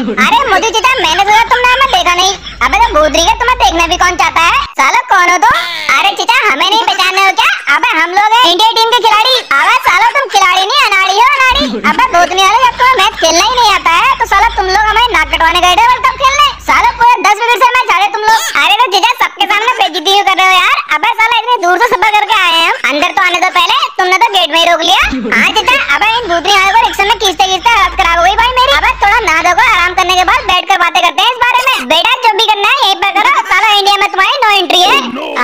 मोदी चीता मैंने सोचा तुम ना हमें देखा नहीं। अब तो भूतरी का तुम्हें देखना भी कौन चाहता है? सालो कौन हो तो अरे चीचा हमें नहीं पहचाने हो क्या? अब हम लोग हैं इंडिया टीम के खिलाड़ी। अबे सालो, तुम खिलाड़ी नहीं, अनाड़ी हो, अनाड़ी। अबे भूतनी वाले, जब तुम्हें मैच खेलना ही नहीं आता है तो सालो तुम लोग हमें नाक कटवाने गए थे वर्ल्ड कप खेलने। सालो पूरे दस मिनट से मैच हारे तुम लोग। अरे तो जीजा सबके सामने बेइज्जती क्यों कर रहे हो यार। अबे साला इतनी दूर से सफ़र करके आए हैं हम। अंदर तो आने तो पहले तुमने तो गेट में ही रोक लिया। हाँ जीता अबे इन भूतनी वाले को रिक्शा में खींचते खींचते हालत खराब हो गई भाई मेरी। अबे थोड़ा नहा धो आराम करने के बाद बैठ कर बातें करते हैं इस बारे में। बेटा जो भी करना है यहीं पर करो। साला इंडिया में तुम्हारी नो एंट्री है।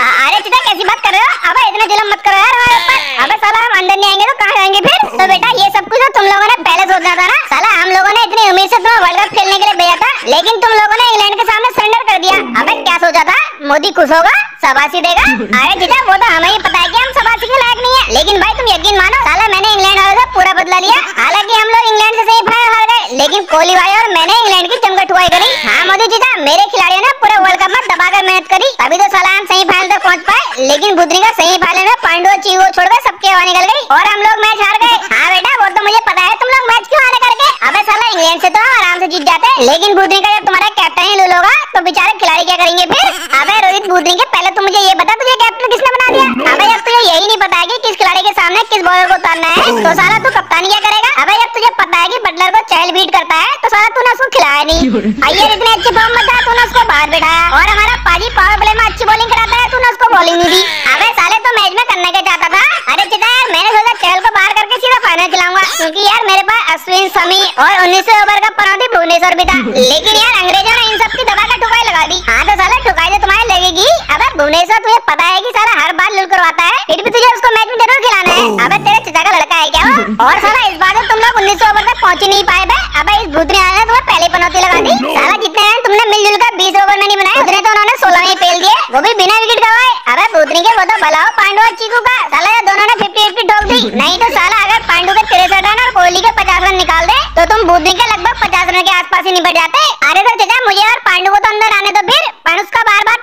अरे चिता कैसी बात कर रहे हो? अबे इतना जुलम मत करो यार हमारे ऊपर। अबे साला हम अंदर नहीं आएँगे तो कहाँ जाएँगे फिर? तो बेटा ये सब कुछ तो तुम लोगों ने पहले सोचना था ना। साला हम लोगों ने इतनी उम्मीद से तुम्हें वर्ल्ड कप खेलने के लिए भेजा था। लेकिन तुम लोगों ने इंग्लैंड के सामने सरेंडर कर दिया अबे क्या सोचा था मोदी खुश होगा शाबाशी देगा। अरे जीजा वो तो हमें ही पता है कि हम शाबाशी के लायक नहीं है। लेकिन भाई तुम यकीन मानो साला मैंने इंग्लैंड वालों से पूरा बदला लिया। हालाँकि हम लोग इंग्लैंड से सेमीफाइनल हार गए लेकिन कोहली भाई और मैंने इंग्लैंड की चमकटुआई करी। हाँ मोदी जीजा मेरे खिलाड़ियों ने पूरे वर्ल्ड कप में दबाकर मेहनत करी। अभी तो साला हम सेमीफाइनल तक पहुँच पाए लेकिन बुद्री का सेमीफाइनल में पांडु और चीहू छोड़कर सबकी हवा निकल गई और हम लोग मैच हार गए। हाँ बेटा वो तो मुझे पता है तुम लोग मैच क्यों हारे करके? अबे साला इंग्लैंड से तो हम आराम से जीत जाते लेकिन बुद्री का जब तुम्हारा कैप्टन ही लूल होगा तो बेचारे खिलाड़ी क्या करेंगे फिर? अबे रोहित बुद्री के पहले तो मुझे ये बता तुझे कैप्टन किसने बना दिया? Oh, no. अबे जब तुझे यही नहीं पता है कि किस खिलाड़ी के सामने किस बॉलर को उतारना है। Oh. तो साला तू कप्तानी क्या करेगा? अबे जब तुझे पता है कि बटलर को चहल बीट करता है तो साला तूने उसको खिलाया नहीं। अय्यर इतने अच्छे फॉर्म में था तूने उसको बाहर बैठाया। और हमारा पाजी पावर प्ले में अच्छी बॉलिंग कराता है तूने उसको बॉलिंग नहीं दी। अबे साले तो मैच में करना क्या चाहता था। अरे चिता यार मैंने सोचा चहल को बाहर करके सीधा फाइनल खिलाऊँगा। क्योंकि यार मेरे पास अश्विन समी और उन्नीस ओवर का पनौती भुवनेश्वर भी था। लेकिन यार अंग्रेज़ों ने इन सब की दबा कर ठुकाई लगा दी हाँ तो साला ठुकाई तो तुम्हारे लगेगी अबे भुवनेश्वर तुझे पता है कि साला हर बार लुल करवाता है? फिर भी तुझे उसको मैच में ज़रूर खिलाना है। अबे तेरे चिता का लड़का है क्या वो? और साला इस बार तो तुम लोग उन्नीस सौ ओवर तक पहुँच ही नहीं पाए बे। अबे इस भूतनी वाले ने तुम्हें पहले पनौती लगा दी। साला जितने रन तुमने मिलजुल कर बीस ओवर में नहीं बनाए उतने तो उन्होंने सोलह में ही फेल दिए। वो भी बिना विकेट गवाए। अबे भूतनी के वो तो भलाओ पांडु और चीकू का। साला ये दोनों ने फिफ्टी फिफ्टी ठोक दी। नहीं तो साला अगर पांडु के तिरसठ रन और कोहली के पचास रन निकाल दे तो तुम भूतनी के लगभग पचास रन के आसपास ही निपट जाते। अरे तो चाचा मुझे और पांडु को तो अंदर आने दो फिर। पर उसका बार बार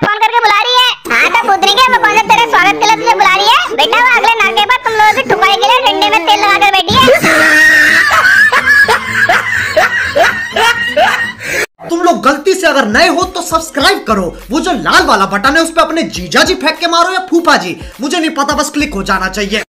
तो सब्सक्राइब करो। वो जो लाल वाला बटन है, उस पर अपने जीजा जी फेंक के मारो या फूफा जी मुझे नहीं पता, बस क्लिक हो जाना चाहिए।